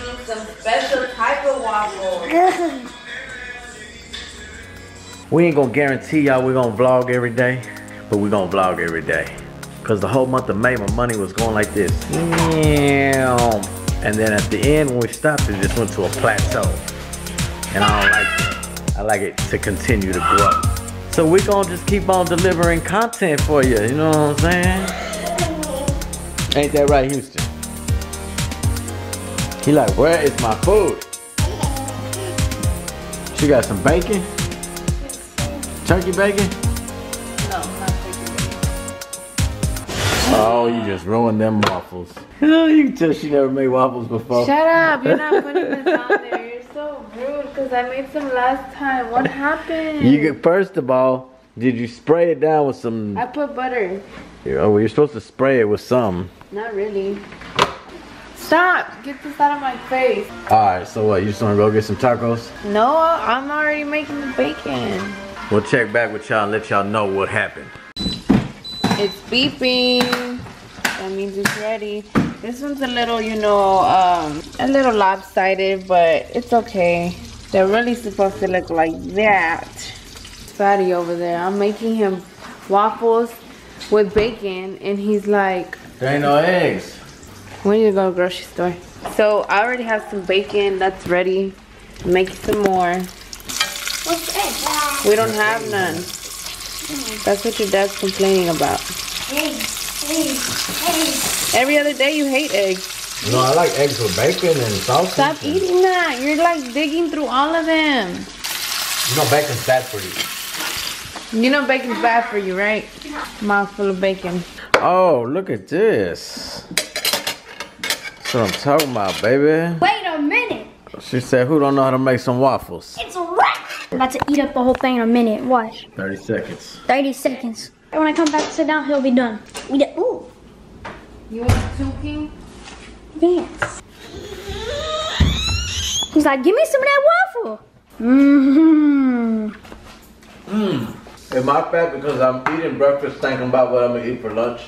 making some special type of waffles. We ain't gonna guarantee y'all we're gonna vlog every day, but we're gonna vlog every day. Cause the whole month of May, my money was going like this. And then at the end, when we stopped, it just went to a plateau. And I don't like it. I like it to continue to grow. So we gonna just keep on delivering content for you, you know what I'm saying? Ain't that right, Houston? He like, where is my food? She got some bacon? Turkey bacon? No, not turkey bacon. Oh, you just ruined them waffles. You can tell she never made waffles before. Shut up! You're not putting this on there. You're so rude because I made some last time. What happened? You get first of all, did you spray it down with some? I put butter. Oh, well, you're supposed to spray it with some. Not really. Stop! Get this out of my face. All right, so what? You just wanna go get some tacos? No, I'm already making the bacon. We'll check back with y'all and let y'all know what happened. It's beeping. That means it's ready. This one's a little, you know, um, a little lopsided, but it's okay. They're really supposed to look like that. Fatty over there. I'm making him waffles with bacon, and he's like, There ain't no eggs. We need to go to the grocery store. So I already have some bacon that's ready. Make some more. What's that? We don't have none. That's what your dad's complaining about. Eggs, eggs, eggs. Every other day you hate eggs. No, I like eggs with bacon and sausage. Stop eating that. You're like digging through all of them. You know bacon's bad for you. You know bacon's bad for you, right? Mouthful of bacon. Oh, look at this. That's what I'm talking about, baby. Wait a minute. She said, who don't know how to make some waffles? It's a wrap. I'm about to eat up the whole thing in a minute. Watch. 30 seconds. 30 seconds. And when I come back to sit down, he'll be done. Eat it. Ooh. You want two king? Yes. He's like, give me some of that waffle. Mmm. Mmm. Am I fat because I'm eating breakfast thinking about what I'm gonna eat for lunch?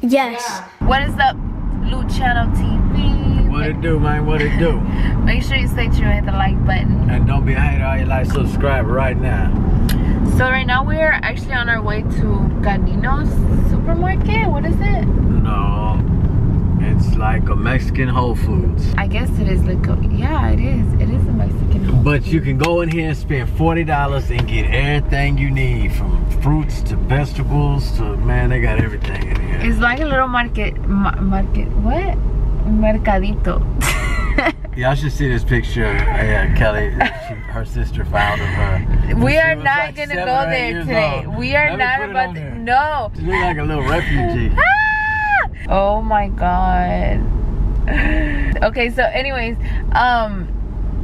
Yes. What is up, Luciano TV? What it do, man? What it do? Make sure you stay true and hit the like button. And don't be a hater, all you like, subscribe right now. So right now we are actually on our way to Caninos supermarket. What is it? No, it's like a Mexican Whole Foods. I guess it is like a, yeah, it is. It is a Mexican home. But you can go in here and spend $40 and get everything you need from fruits to vegetables to, man, they got everything in here. It's like a little market, ma market, what? Mercadito. Y'all should see this picture Yeah, Kelly, she, her sister found of her. we are not like gonna go there today. old. We are not about to, no. She look like a little refugee. Ah! Oh my god. Okay, so anyways, um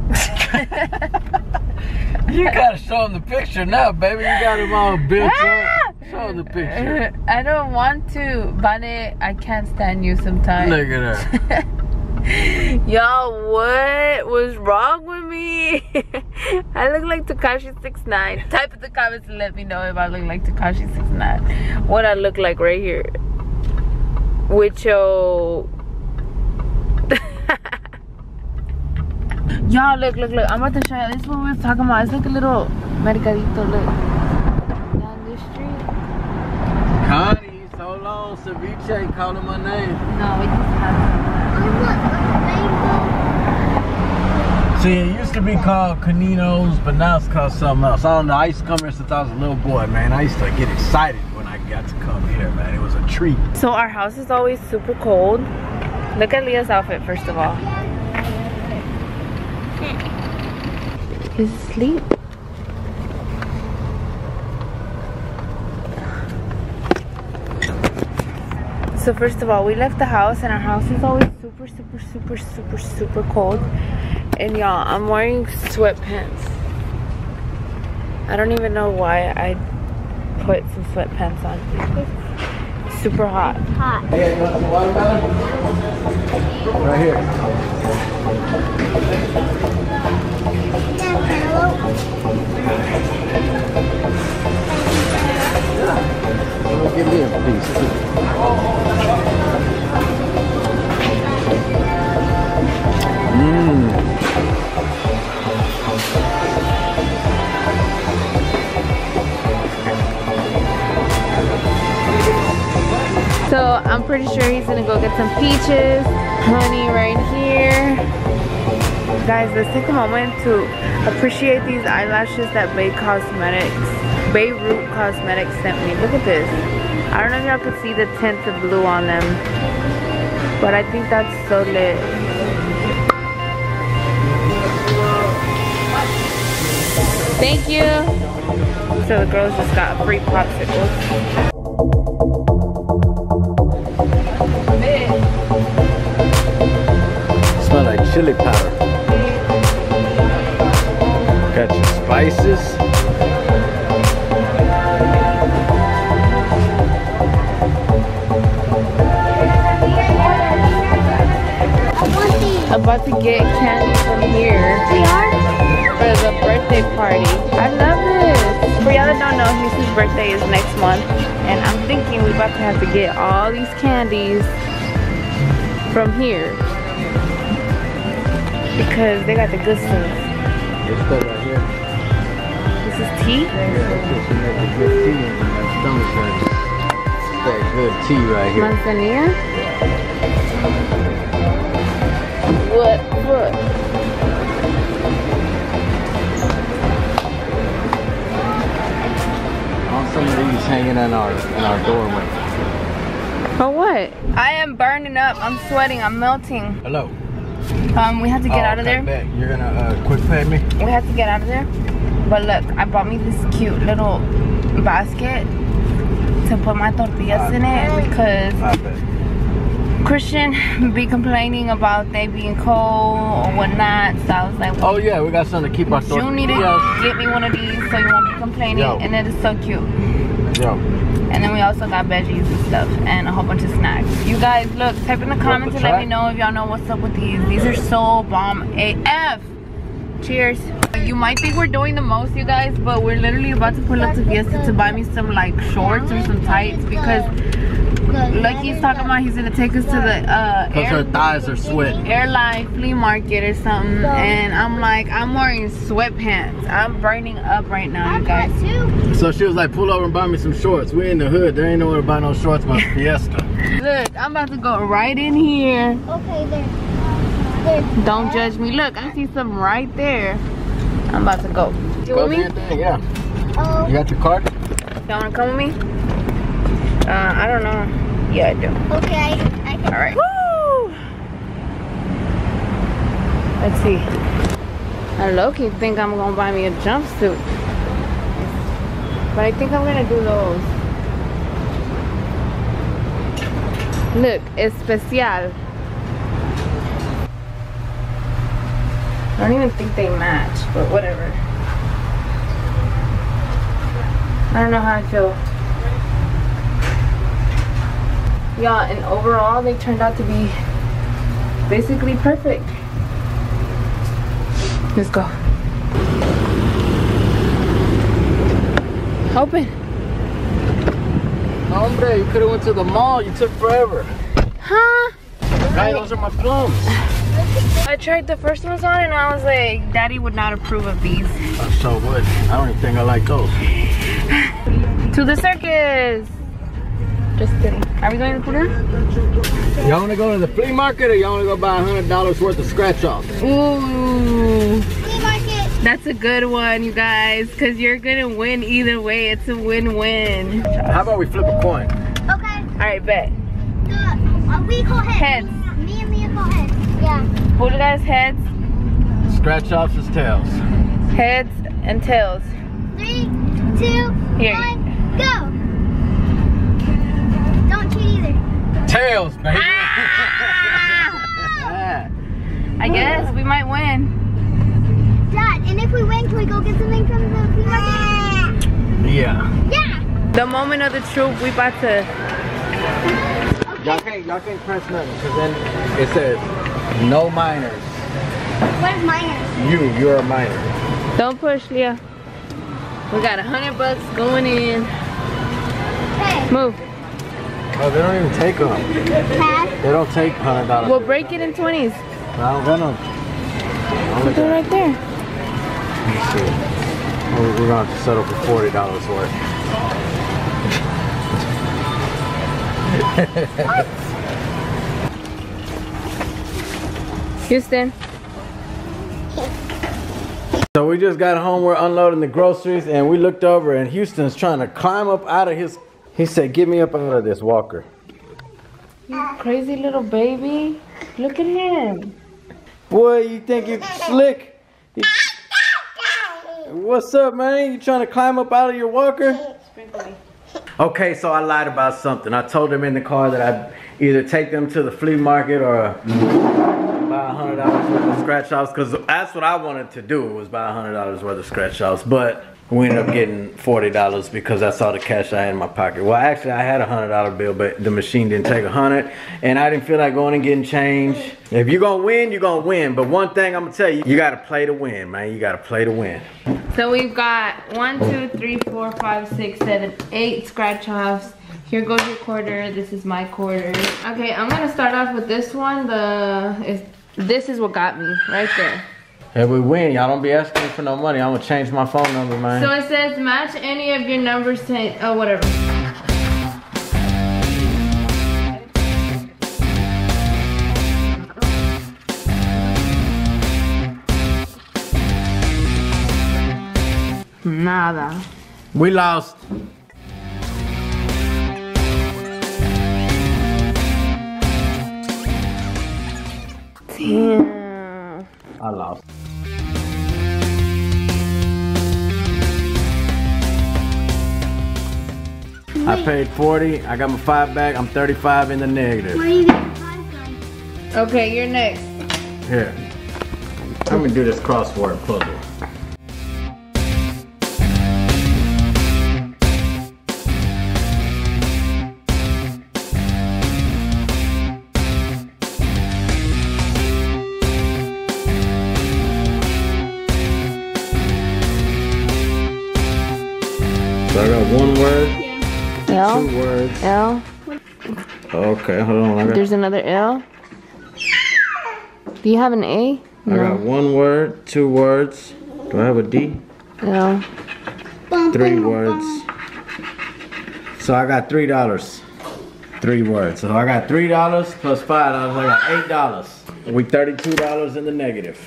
You gotta show them the picture now, baby. You got them all built Ah! up. Show the picture. I don't want to. Bunny. I can't stand you sometimes. Look at her. Y'all, what was wrong with me? I look like Tekashi 69 Type in the comments and let me know if I look like Tekashi 69 What I look like right here. With your... Y'all, look, look, look. I'm about to show you. This is what we was talking about. It's like a little mercadito, look. Down this street. Connie, so long. Ceviche calling my name. No, we just have See, it used to be called Caninos, but now it's called something else. I don't know. I used to come here since I was a little boy, man. I used to get excited when I got to come here, man. It was a treat. So our house is always super cold. Look at Leah's outfit first of all. He's asleep. So first of all, we left the house and our house is always super, super, super, super, super cold. And y'all, I'm wearing sweatpants. I don't even know why I put some sweatpants on. It's super hot. Hot. Right here. So I'm pretty sure he's gonna go get some peaches, honey right here. Guys, let's take a moment to appreciate these eyelashes that Bay Cosmetics Beirut Cosmetics sent me. Look at this. I don't know if y'all can see the tint of blue on them, but I think that's so lit. Thank you. So the girls just got free popsicles. Smell like chili powder. Got your spices. About to get candy from here They are? for the birthday party. I love this. For y'all that don't know, Houston's birthday is next month. And I'm thinking we're about to have to get all these candies from here. Because they got the good stuff. This stuff right here. This is tea? Yeah, this should make good tea in my stomach hurts. That good tea right here. Manzanilla? What? What? On some of these hanging in our in our doorway. For what? I am burning up. I'm sweating. I'm melting. Hello. Um, we have to get Oh, out of there. bet. You're gonna uh, quick pay me? We have to get out of there. But look, I bought me this cute little basket to put my tortillas in it because I bet. Christian be complaining about they being cold or whatnot. So I was like, well, Oh yeah, we got something to keep our you need to tortillas. get me one of these so you won't be complaining. Yo. And it is so cute. Yo, And then we also got veggies and stuff and a whole bunch of snacks. You guys, look, type in the comments and let me know if y'all know what's up with these. These are so bomb AF. Cheers. You might think we're doing the most, you guys, but we're literally about to pull up to Fiesta to buy me some like shorts or some tights because Lucky's talking about he's gonna take us to the uh, cause her thighs are sweating. airline flea market or something. And I'm like, I'm wearing sweatpants. I'm burning up right now, you guys. too. So she was like, pull over and buy me some shorts. We're in the hood. There ain't nowhere to buy no shorts but Fiesta. Look, I'm about to go right in here. Okay, there. There. Don't judge me. Look, I see something right there. I'm about to go. Do you Go with me? your yeah. Oh, You got your card? Y'all wanna come with me? Uh, I don't know. Yeah, I do. okay. I, I can. All right. Woo! Let's see. I low-key think I'm gonna buy me a jumpsuit. But I think I'm gonna do those. Look, especial. I don't even think they match, but whatever. I don't know how I feel. Yeah, and overall they turned out to be basically perfect. Let's go. Open. Hombre, you could have went to the mall. You took forever. Huh? Hey, those are my plums. I tried the first ones on and I was like, Daddy would not approve of these. I so would. I don't even think I like those. To the circus! Just kidding. Are we going to Puna? Y'all wanna go to the flea market or y'all wanna go buy a hundred dollars worth of scratch offs? Ooh. Flea market. That's a good one, you guys, because you're gonna win either way. It's a win-win. How about we flip a coin? Okay. All right, bet. The, uh, we call heads. Heads. Me and Leah call heads. Yeah. Who guys heads? Scratch offs is tails. Heads and tails. Three, two, Here. one, go. Don't cheat either. Tails, baby. Ah! I guess we might win. Dad, and if we win, can we go get something from the flea market? yeah. Yeah. The moment of the truth, we about to. Y'all can't, y'all can't press nothing because then it says no minors. What is minors? You, you're a minor. Don't push, Leah. We got a hundred bucks going in. Hey, Move. Oh, they don't even take them. Dad. They don't take hundred dollars. We'll break it in twenties. I don't got no. I only Put it right there. Let me see. We're we're gonna have to settle for forty dollars worth. Houston. So we just got home, we're unloading the groceries, and we looked over and Houston's trying to climb up out of his, he said, get me up out of this walker. You crazy little baby. Look at him. Boy, you think you're slick? You- What's up, man? You trying to climb up out of your walker? Okay, so I lied about something. I told them in the car that I'd either take them to the flea market or buy a hundred dollars worth of scratch offs because that's what I wanted to do was buy hundred dollars worth of scratch offs. But we ended up getting forty dollars because that's all the cash I had in my pocket. Well, actually, I had a hundred dollar bill, but the machine didn't take a hundred, and I didn't feel like going and getting change. If you're gonna win, you're gonna win. But one thing I'm gonna tell you, you gotta play to win, man. You gotta play to win. So we've got one, two, three, four, five, six, seven, eight scratch offs. Here goes your quarter. This is my quarter. Okay, I'm gonna start off with this one. The this is what got me right there. If we win, y'all don't be asking for no money. I'm gonna change my phone number, man. So it says match any of your numbers to oh whatever. Nada. we lost. Damn. I lost. I paid 40. I got my five back. I'm 35 in the negative. Where are you getting five from? Okay, you're next. Here. I'm gonna do this crossword puzzle. L. two words. L. Okay, hold on. I got, There's another L. Do you have an A? I got one word, two words. Do I have a D? No. Three words. So I got three dollars. Three words. So I got three dollars plus five dollars. I got eight dollars. We thirty-two dollars in the negative.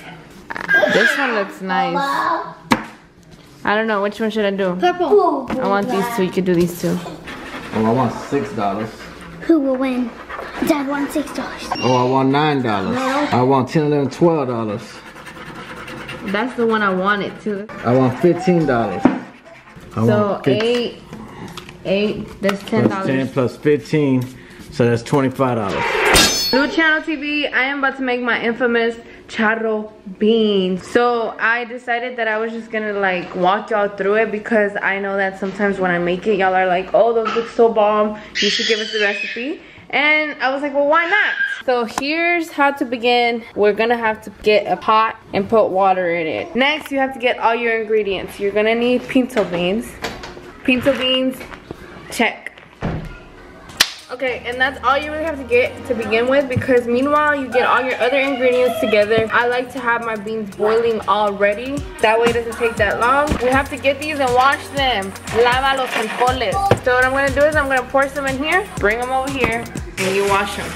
This one looks nice. I don't know. Which one should I do? Purple. I want these two. You could do these two. Oh, I want six dollars. Who will win? Dad won six dollars. Oh, I want nine dollars. I want ten, eleven, twelve dollars. That's the one I wanted too. I want fifteen dollars. So eight, eight. That's ten dollars. plus ten plus fifteen, so that's twenty-five dollars. New Channel TV. I am about to make my infamous charro beans. So I decided that I was just gonna like walk y'all through it because I know that sometimes when I make it, y'all are like, "Oh, those look so bomb. You should give us the recipe." And I was like, well, why not? So here's how to begin. We're gonna have to get a pot and put water in it. Next, you have to get all your ingredients. You're gonna need pinto beans. Pinto beans, check. Okay, and that's all you really have to get to begin with because meanwhile you get all your other ingredients together. I like to have my beans boiling already. That way it doesn't take that long. We have to get these and wash them. Lava los frijoles. So what I'm gonna do is I'm gonna pour some in here, bring them over here, and you wash them.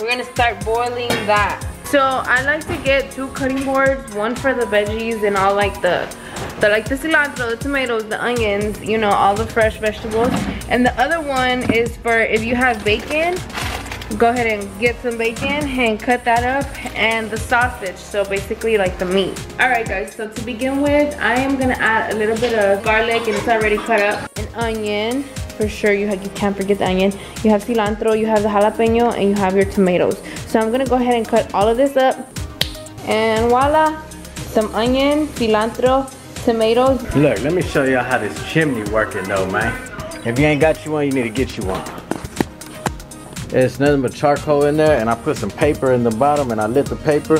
We're gonna start boiling that. So I like to get two cutting boards, one for the veggies and all like the, the like the cilantro, the tomatoes, the onions, you know, all the fresh vegetables. And the other one is for if you have bacon, go ahead and get some bacon and cut that up and the sausage, so basically like the meat. All right guys, so to begin with, I am gonna add a little bit of garlic and it's already cut up. An onion, for sure you, have, you can't forget the onion. You have cilantro, you have the jalapeno, and you have your tomatoes. So I'm gonna go ahead and cut all of this up. And voila, some onion, cilantro, tomatoes. Look, let me show y'all how this chimney working though, man. If you ain't got you one, you need to get you one. It's nothing but charcoal in there, and I put some paper in the bottom, and I lit the paper,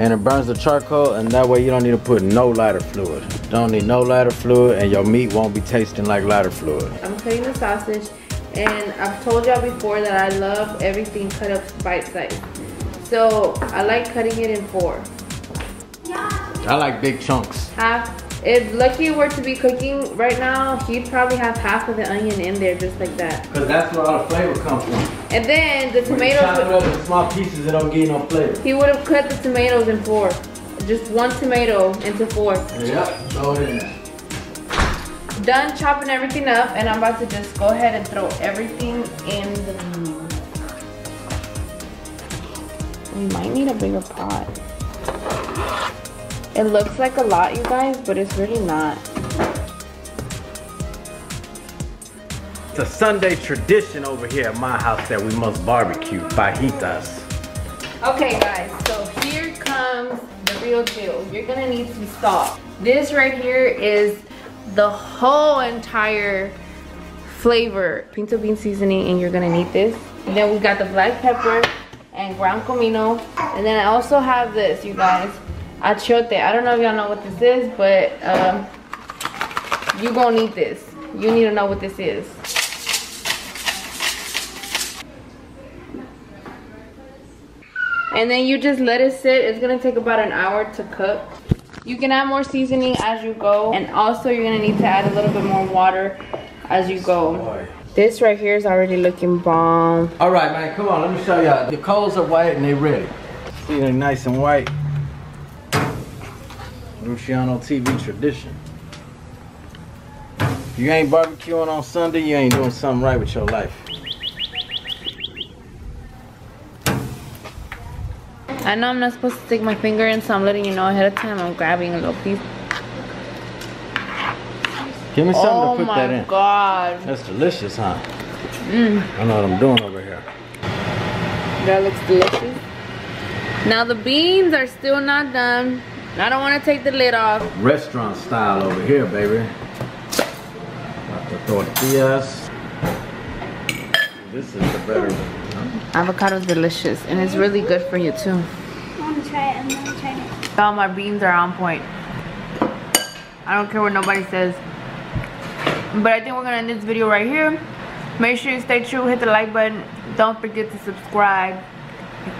and it burns the charcoal, and that way you don't need to put no lighter fluid. Don't need no lighter fluid, and your meat won't be tasting like lighter fluid. I'm cutting the sausage, and I've told y'all before that I love everything cut up bite size. So I like cutting it in four. I like big chunks. Half. If Lucky were to be cooking right now, he'd probably have half of the onion in there just like that. Cause that's where all the flavor comes from. And then the When you chop it tomatoes, up in small pieces, it don't you no flavor. he would have cut the tomatoes in four. Just one tomato into four. Yep, throw it in there. Done chopping everything up and I'm about to just go ahead and throw everything in the We might need a bigger pot. It looks like a lot, you guys, but it's really not. It's a Sunday tradition over here at my house that we must barbecue fajitas. Okay guys, so here comes the real deal. You're gonna need some salt. This right here is the whole entire flavor. Pinto bean seasoning and you're gonna need this. And then we got the black pepper and ground comino. And then I also have this, you guys. Achiote. I don't know if y'all know what this is, but um, you gonna need this. You need to know what this is. And then you just let it sit. It's gonna take about an hour to cook. You can add more seasoning as you go. And also you're gonna need to add a little bit more water as you go. This right here is already looking bomb. All right, man, come on, let me show y'all. The coals are white and they're ready. See, they're nice and white. Luciano TV tradition. If you ain't barbecuing on Sunday, you ain't doing something right with your life. I know I'm not supposed to stick my finger in, so I'm letting you know ahead of time. I'm grabbing a little piece. Give me something Oh to put that in. Oh my god. That's delicious, huh? Mm, I know what I'm doing over here. that looks delicious. Now the beans are still not done. I don't want to take the lid off. Restaurant style over here, baby. Got the tortillas. This is the better one. Avocado is delicious and it's really good for you too. I want to try it. I'm going to try it. All my beans are on point. I don't care what nobody says. But I think we're gonna end this video right here. Make sure you stay true, hit the like button. Don't forget to subscribe.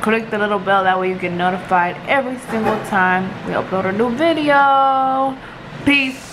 Click the little bell, that way you get notified every single time we upload a new video. Peace.